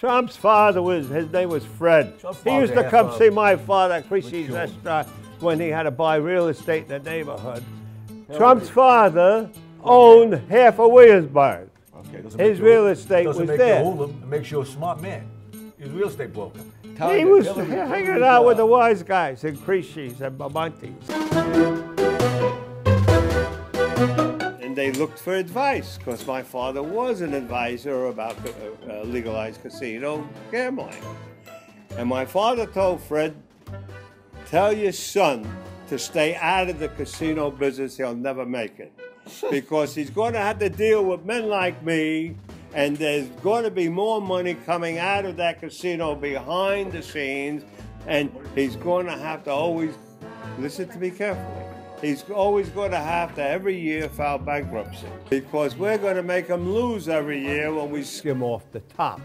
Trump's father was, his name was Fred. Trump's He used to come half see my father at Crisci's restaurant when he had to buy real estate in the neighborhood. Trump's father owned half of Williamsburg. Okay, His you- real estate was make there. You it makes you a smart man. He's a real estate broker. Tell He was tell him- tell him hanging out with the wise guys in Crisci's and Bamontes. They looked for advice because my father was an advisor about uh, uh, legalized casino gambling. And my father told Fred, tell your son to stay out of the casino business, he'll never make it. Because he's going to have to deal with men like me, and there's going to be more money coming out of that casino behind the scenes, and he's going to have to always listen to me carefully. He's always going to have to every year file bankruptcy because we're going to make him lose every year when we skim off the top.